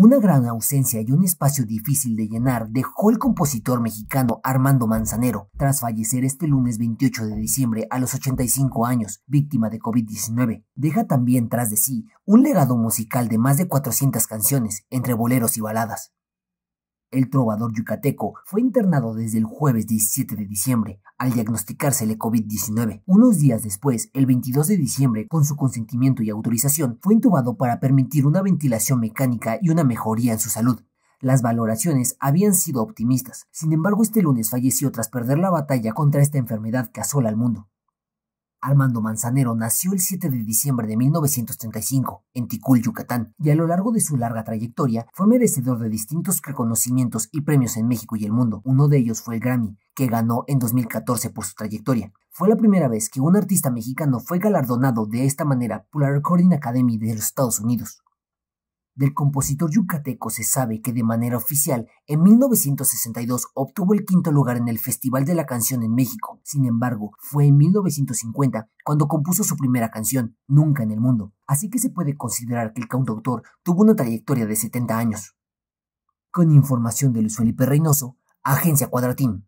Una gran ausencia y un espacio difícil de llenar dejó el compositor mexicano Armando Manzanero, tras fallecer este lunes 28 de diciembre a los 85 años, víctima de COVID-19. Deja también tras de sí un legado musical de más de 400 canciones, entre boleros y baladas. El trovador yucateco fue internado desde el jueves 17 de diciembre al diagnosticársele COVID-19. Unos días después, el 22 de diciembre, con su consentimiento y autorización, fue intubado para permitir una ventilación mecánica y una mejoría en su salud. Las valoraciones habían sido optimistas. Sin embargo, este lunes falleció tras perder la batalla contra esta enfermedad que asola al mundo. Armando Manzanero nació el 7 de diciembre de 1935 en Ticul, Yucatán, y a lo largo de su larga trayectoria fue merecedor de distintos reconocimientos y premios en México y el mundo. Uno de ellos fue el Grammy, que ganó en 2014 por su trayectoria. Fue la primera vez que un artista mexicano fue galardonado de esta manera por la Recording Academy de los Estados Unidos. Del compositor yucateco se sabe que de manera oficial en 1962 obtuvo el quinto lugar en el Festival de la Canción en México. Sin embargo, fue en 1950 cuando compuso su primera canción, Nunca en el Mundo. Así que se puede considerar que el cantautor tuvo una trayectoria de 70 años. Con información de Luis Felipe Reynoso, Agencia Cuadratín.